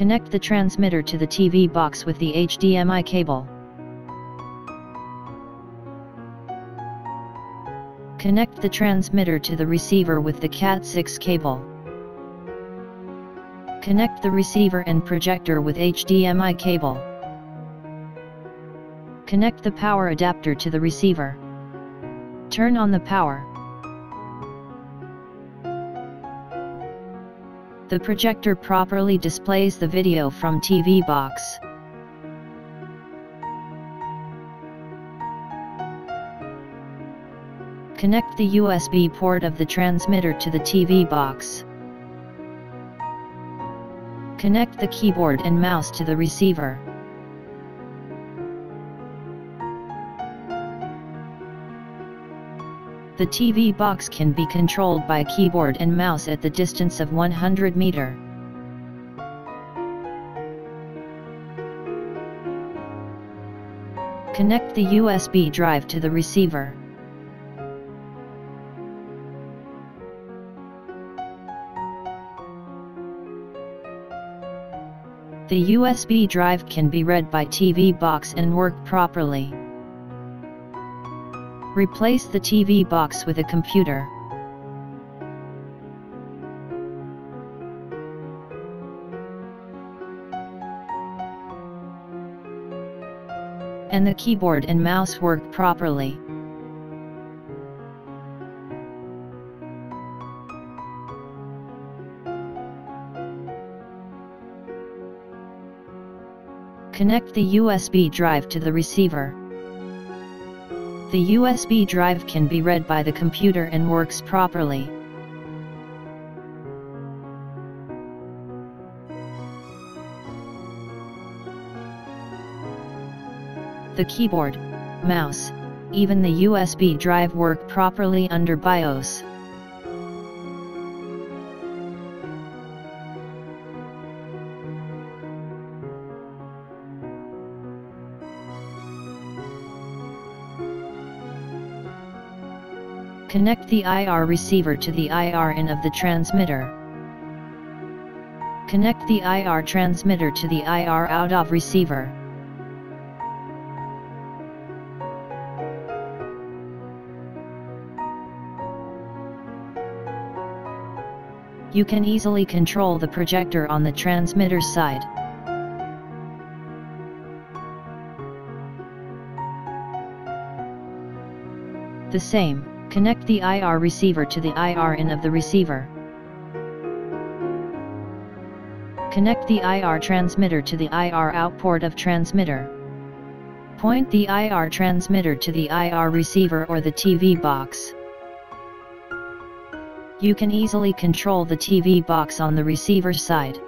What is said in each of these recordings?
Connect the transmitter to the TV box with the HDMI cable. Connect the transmitter to the receiver with the Cat6 cable. Connect the receiver and projector with HDMI cable. Connect the power adapter to the receiver. Turn on the power. The projector properly displays the video from TV box. Connect the USB port of the transmitter to the TV box. Connect the keyboard and mouse to the receiver. The TV box can be controlled by keyboard and mouse at the distance of 100 meter. Connect the USB drive to the receiver. The USB drive can be read by TV box and work properly. Replace the TV box with a computer. And the keyboard and mouse work properly. Connect the USB drive to the receiver. The USB drive can be read by the computer and works properly. The keyboard, mouse, even the USB drive work properly under BIOS. Connect the IR receiver to the IR in of the transmitter. Connect the IR transmitter to the IR out of receiver. You can easily control the projector on the transmitter side. The same. Connect the IR receiver to the IR in of the receiver. Connect the IR transmitter to the IR out port of transmitter. Point the IR transmitter to the IR receiver or the TV box. You can easily control the TV box on the receiver side.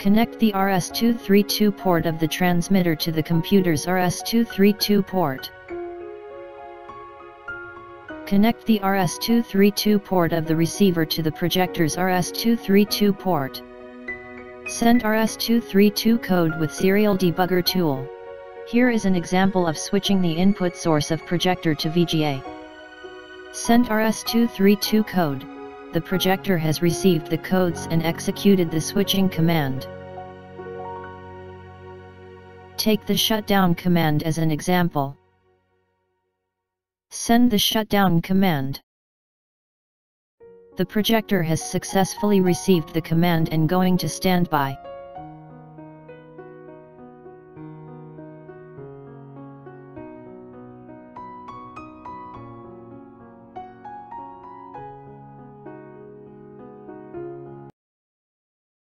Connect the RS-232 port of the transmitter to the computer's RS-232 port. Connect the RS-232 port of the receiver to the projector's RS-232 port. Send RS-232 code with serial debugger tool. Here is an example of switching the input source of projector to VGA. Send RS-232 code the projector has received the codes and executed the switching command. Take the shutdown command as an example. Send the shutdown command. The projector has successfully received the command and going to standby.